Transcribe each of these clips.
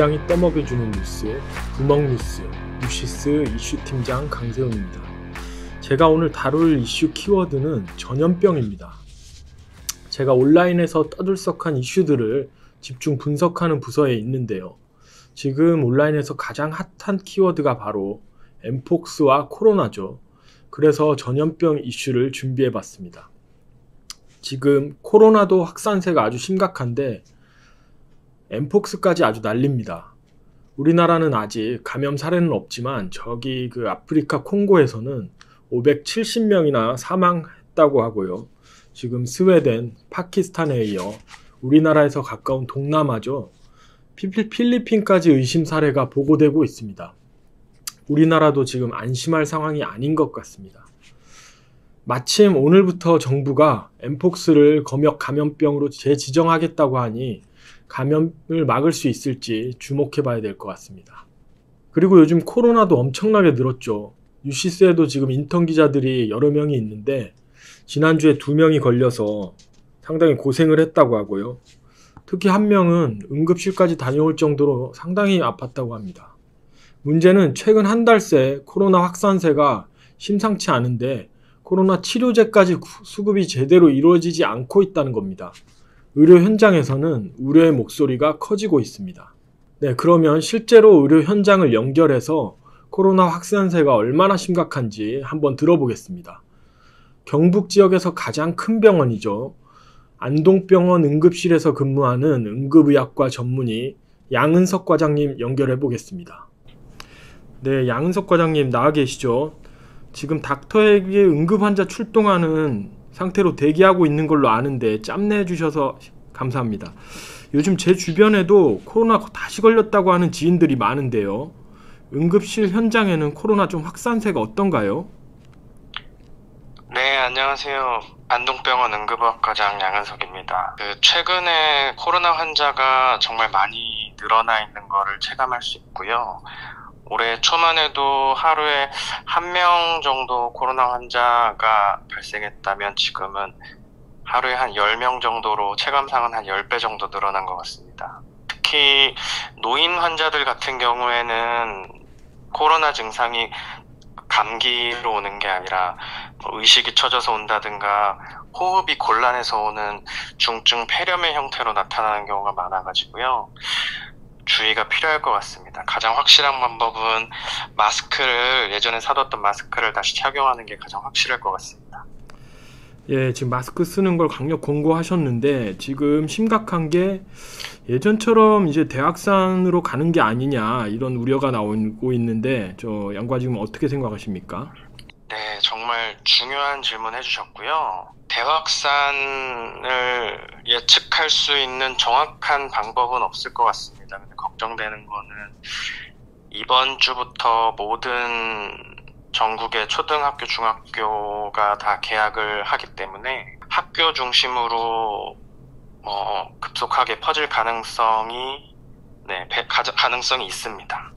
부장이 떠먹여주는 뉴스, 부먹뉴스, 뉴시스 이슈팀장 강세훈입니다. 제가 오늘 다룰 이슈 키워드는 전염병입니다. 제가 온라인에서 떠들썩한 이슈들을 집중 분석하는 부서에 있는데요. 지금 온라인에서 가장 핫한 키워드가 바로 엠폭스와 코로나죠. 그래서 전염병 이슈를 준비해 봤습니다. 지금 코로나도 확산세가 아주 심각한데 엠폭스까지 아주 난립니다. 우리나라는 아직 감염 사례는 없지만 저기 그 아프리카 콩고에서는 570명이나 사망했다고 하고요. 지금 스웨덴, 파키스탄에 이어 우리나라에서 가까운 동남아죠. 필리핀까지 의심 사례가 보고되고 있습니다. 우리나라도 지금 안심할 상황이 아닌 것 같습니다. 마침 오늘부터 정부가 엠폭스를 검역 감염병으로 재지정하겠다고 하니 감염을 막을 수 있을지 주목해 봐야 될 것 같습니다. 그리고 요즘 코로나도 엄청나게 늘었죠. 유시스에도 지금 인턴 기자들이 여러 명이 있는데 지난주에 두 명이 걸려서 상당히 고생을 했다고 하고요. 특히 한 명은 응급실까지 다녀올 정도로 상당히 아팠다고 합니다. 문제는 최근 한 달 새 코로나 확산세가 심상치 않은데 코로나 치료제까지 수급이 제대로 이루어지지 않고 있다는 겁니다. 의료 현장에서는 우려의 목소리가 커지고 있습니다. 네, 그러면 실제로 의료 현장을 연결해서 코로나 확산세가 얼마나 심각한지 한번 들어보겠습니다. 경북 지역에서 가장 큰 병원이죠. 안동병원 응급실에서 근무하는 응급의학과 전문의 양은석 과장님 연결해 보겠습니다. 네, 양은석 과장님 나와 계시죠? 지금 닥터에게 응급 환자 출동하는 상태로 대기하고 있는 걸로 아는데 짬내 주셔서 감사합니다. 요즘 제 주변에도 코로나 다시 걸렸다고 하는 지인들이 많은데요. 응급실 현장에는 코로나 좀 확산세가 어떤가요? 네, 안녕하세요. 안동병원 응급의학 과장 양은석입니다. 그 최근에 코로나 환자가 정말 많이 늘어나 있는 것을 체감할 수 있고요. 올해 초만 해도 하루에 한 명 정도 코로나 환자가 발생했다면 지금은 하루에 한 10명 정도로 체감상은 한 10배 정도 늘어난 것 같습니다. 특히 노인 환자들 같은 경우에는 코로나 증상이 감기로 오는 게 아니라 뭐 의식이 처져서 온다든가 호흡이 곤란해서 오는 중증 폐렴의 형태로 나타나는 경우가 많아가지고요. 주의가 필요할 것 같습니다. 가장 확실한 방법은 마스크를 예전에 사뒀던 마스크를 다시 착용하는 게 가장 확실할 것 같습니다. 예, 지금 마스크 쓰는 걸 강력 권고하셨는데 지금 심각한 게 예전처럼 이제 대학산으로 가는 게 아니냐 이런 우려가 나오고 있는데 저 양과 지금 어떻게 생각하십니까? 네, 정말 중요한 질문 해주셨고요. 대확산을 예측할 수 있는 정확한 방법은 없을 것 같습니다. 근데 걱정되는 거는 이번 주부터 모든 전국의 초등학교, 중학교가 다 개학을 하기 때문에 학교 중심으로 어, 급속하게 퍼질 가능성이 네, 가능성이 있습니다.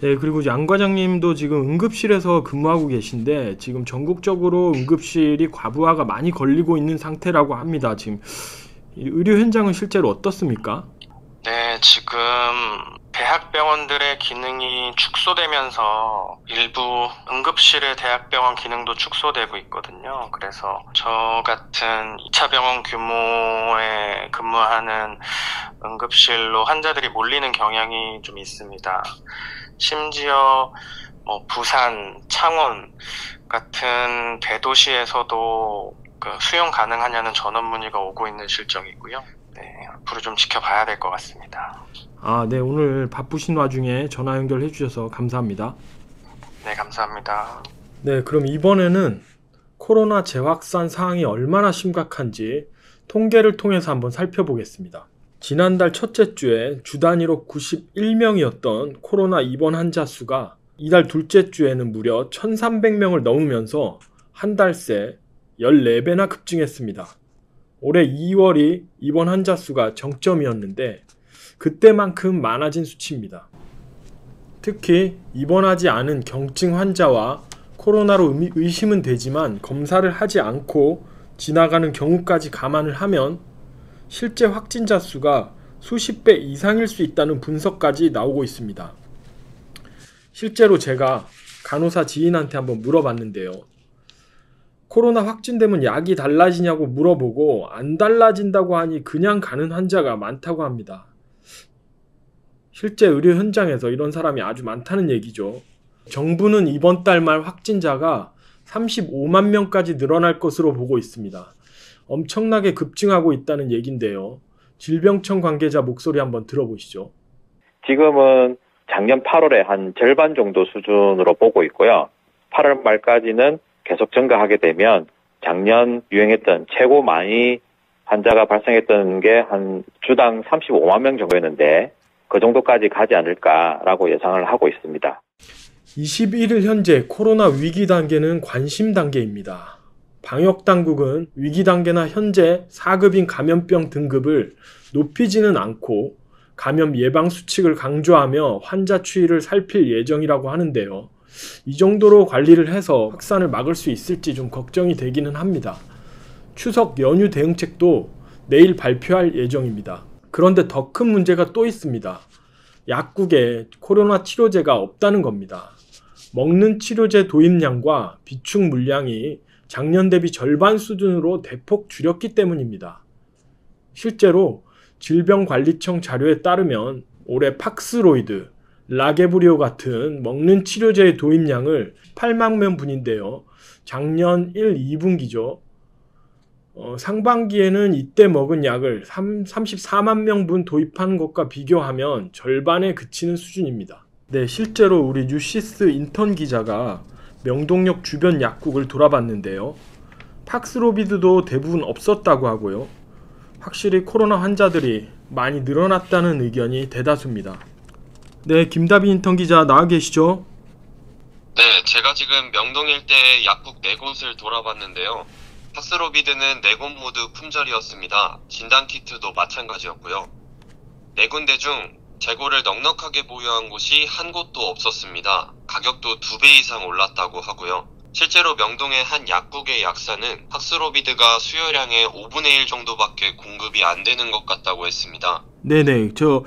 네, 그리고 양 과장님도 지금 응급실에서 근무하고 계신데 지금 전국적으로 응급실이 과부하가 많이 걸리고 있는 상태라고 합니다. 지금 의료 현장은 실제로 어떻습니까? 네, 지금 대학병원들의 기능이 축소되면서 일부 응급실의 대학병원 기능도 축소되고 있거든요. 그래서 저 같은 2차 병원 규모에 근무하는 응급실로 환자들이 몰리는 경향이 좀 있습니다. 심지어 뭐 부산, 창원 같은 대도시에서도 그 수용 가능하냐는 전원 문의가 오고 있는 실정이고요. 네, 앞으로 좀 지켜봐야 될 것 같습니다. 아, 네, 오늘 바쁘신 와중에 전화 연결해 주셔서 감사합니다. 네, 감사합니다. 네, 그럼 이번에는 코로나 재확산 상황이 얼마나 심각한지 통계를 통해서 한번 살펴보겠습니다. 지난달 첫째 주에 주 단위로 91명이었던 코로나 입원 환자 수가 이달 둘째 주에는 무려 1,300명을 넘으면서 한 달 새 14배나 급증했습니다. 올해 2월이 입원 환자 수가 정점이었는데 그때만큼 많아진 수치입니다. 특히 입원하지 않은 경증 환자와 코로나로 의심은 되지만 검사를 하지 않고 지나가는 경우까지 감안을 하면 실제 확진자 수가 수십 배 이상일 수 있다는 분석까지 나오고 있습니다. 실제로 제가 간호사 지인한테 한번 물어봤는데요. 코로나 확진되면 약이 달라지냐고 물어보고 안 달라진다고 하니 그냥 가는 환자가 많다고 합니다. 실제 의료 현장에서 이런 사람이 아주 많다는 얘기죠. 정부는 이번 달 말 확진자가 35만 명까지 늘어날 것으로 보고 있습니다. 엄청나게 급증하고 있다는 얘긴데요. 질병청 관계자 목소리 한번 들어보시죠. 지금은 작년 8월에 한 절반 정도 수준으로 보고 있고요. 8월 말까지는 계속 증가하게 되면 작년 유행했던 최고 많이 환자가 발생했던 게 한 주당 35만 명 정도였는데 그 정도까지 가지 않을까라고 예상을 하고 있습니다. 21일 현재 코로나 위기 단계는 관심 단계입니다. 방역 당국은 위기 단계나 현재 4급인 감염병 등급을 높이지는 않고 감염 예방 수칙을 강조하며 환자 추이를 살필 예정이라고 하는데요. 이 정도로 관리를 해서 확산을 막을 수 있을지 좀 걱정이 되기는 합니다. 추석 연휴 대응책도 내일 발표할 예정입니다. 그런데 더 큰 문제가 또 있습니다. 약국에 코로나 치료제가 없다는 겁니다. 먹는 치료제 도입량과 비축 물량이 작년 대비 절반 수준으로 대폭 줄였기 때문입니다. 실제로 질병관리청 자료에 따르면 올해 팍스로이드, 라게브리오 같은 먹는 치료제의 도입량은 8만 명분인데요. 작년 1, 2분기죠. 어, 상반기에는 이때 먹는 약을 3, 34만 명분 도입한 것과 비교하면 절반에 그치는 수준입니다. 네, 실제로 우리 뉴시스 인턴 기자가 명동역 주변 약국을 돌아봤는데요. 팍스로비드도 대부분 없었다고 하고요. 확실히 코로나 환자들이 많이 늘어났다는 의견이 대다수입니다. 네, 김다비 인턴 기자 나와 계시죠? 네, 제가 지금 명동 일대 약국 네 곳을 돌아봤는데요. 팍스로비드는 네 곳 모두 품절이었습니다. 진단 키트도 마찬가지였고요. 네 군데 중 재고를 넉넉하게 보유한 곳이 한 곳도 없었습니다. 가격도 두 배 이상 올랐다고 하고요. 실제로 명동의 한 약국의 약사는 팍스로비드가 수요량의 5분의 1 정도밖에 공급이 안 되는 것 같다고 했습니다. 네네, 저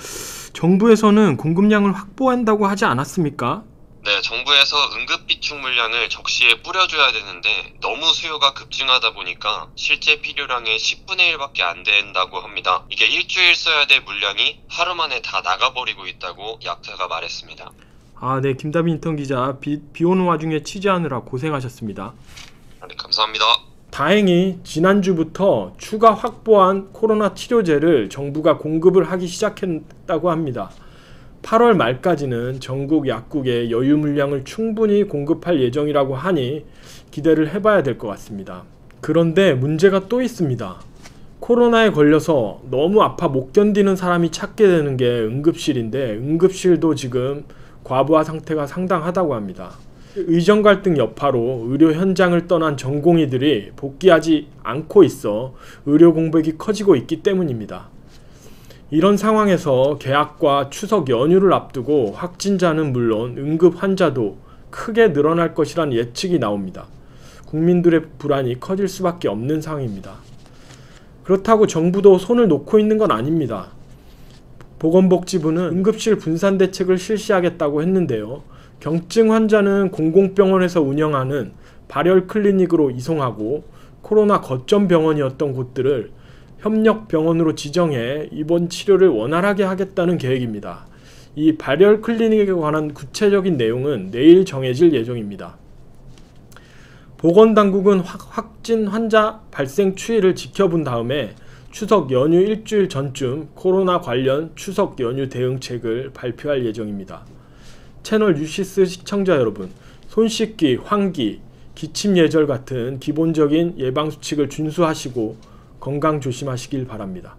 정부에서는 공급량을 확보한다고 하지 않았습니까? 네, 정부에서 응급 비축 물량을 적시에 뿌려줘야 되는데 너무 수요가 급증하다 보니까 실제 필요량의 10분의 1밖에 안 된다고 합니다. 이게 일주일 써야 될 물량이 하루 만에 다 나가버리고 있다고 약사가 말했습니다. 아, 네, 김다비 인턴 기자 비, 비 오는 와중에 취재하느라 고생하셨습니다. 네, 감사합니다. 다행히 지난주부터 추가 확보한 코로나 치료제를 정부가 공급을 하기 시작했다고 합니다. 8월 말까지는 전국 약국에 여유 물량을 충분히 공급할 예정이라고 하니 기대를 해봐야 될 것 같습니다. 그런데 문제가 또 있습니다. 코로나에 걸려서 너무 아파 못 견디는 사람이 찾게 되는 게 응급실인데 응급실도 지금 과부하 상태가 상당하다고 합니다. 의정 갈등 여파로 의료 현장을 떠난 전공의들이 복귀하지 않고 있어 의료 공백이 커지고 있기 때문입니다. 이런 상황에서 개학과 추석 연휴를 앞두고 확진자는 물론 응급 환자도 크게 늘어날 것이란 예측이 나옵니다. 국민들의 불안이 커질 수밖에 없는 상황입니다. 그렇다고 정부도 손을 놓고 있는 건 아닙니다. 보건복지부는 응급실 분산 대책을 실시하겠다고 했는데요. 경증 환자는 공공병원에서 운영하는 발열 클리닉으로 이송하고 코로나 거점 병원이었던 곳들을 협력 병원으로 지정해 입원 치료를 원활하게 하겠다는 계획입니다. 이 발열 클리닉에 관한 구체적인 내용은 내일 정해질 예정입니다. 보건당국은 확진 환자 발생 추이를 지켜본 다음에 추석 연휴 일주일 전쯤 코로나 관련 추석 연휴 대응책을 발표할 예정입니다. 채널 뉴시스 시청자 여러분, 손 씻기, 환기, 기침 예절 같은 기본적인 예방 수칙을 준수하시고 건강 조심하시길 바랍니다.